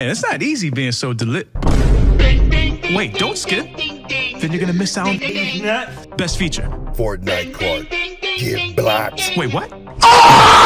And it's not easy being so deli- Wait, don't skip. Then you're gonna miss out on best feature. Fortnite Clark. Get blocked. Wait, what? Ah!